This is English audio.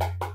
you